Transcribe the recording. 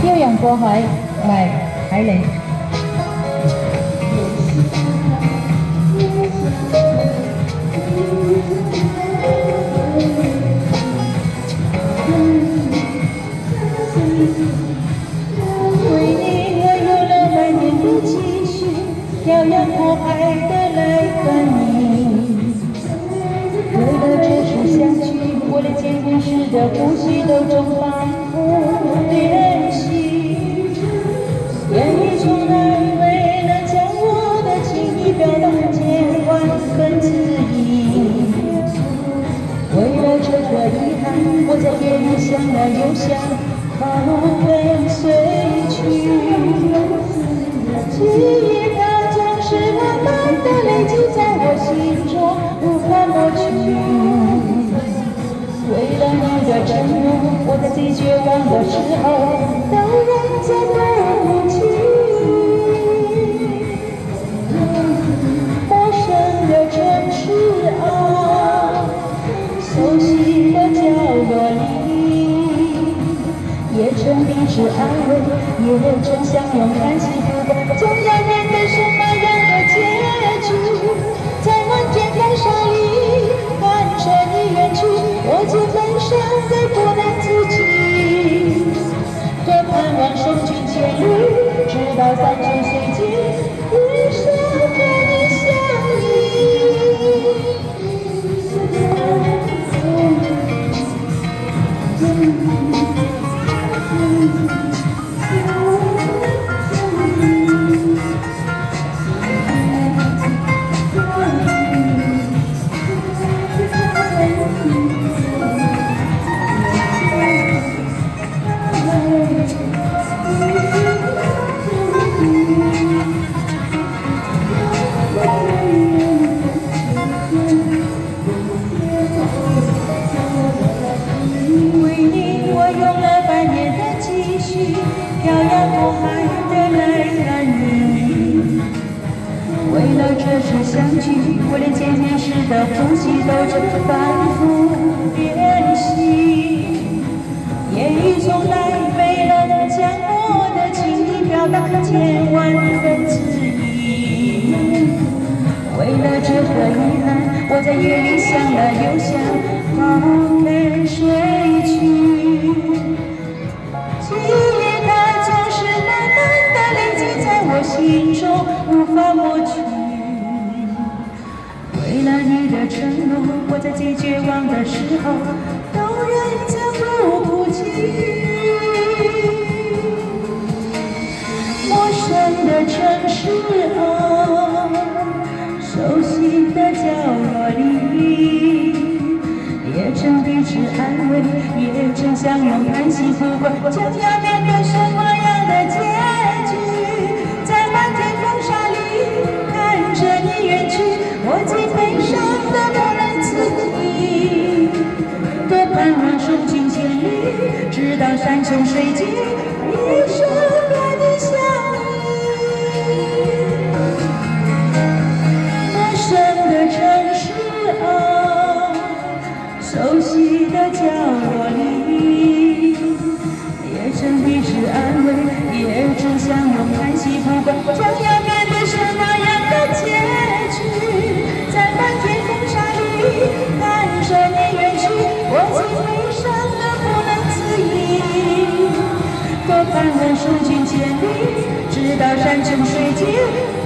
漂洋过海来海你。为你我有了百年的积蓄，漂洋过海的来看你。为了这次相聚，我连见面时的呼吸都重反复从来为了将我的情意表达千万分之一。为了这个遗憾，我在夜里想了又想。不跟随去，记忆它总是慢慢的累积在我心中，无法抹去。为了你的承诺，我在最绝望的时候都忍着不曾彼此安慰，也曾相拥叹息不管，将要面对什漂洋过海的来看你，为了这次相聚，我连见面时的呼吸都曾反复练习。言语从来没能将我的情意表达千万分之一。为了这个遗憾，我在夜里想了又想，好跟谁心中无法抹去。为了你的承诺，我在最绝望的时候都忍着不哭泣。陌生的城市啊，熟悉的角落里，也曾彼此安慰，也曾相拥叹息，不管将要面对山穷水尽，盼望送君千里，直到山穷水尽。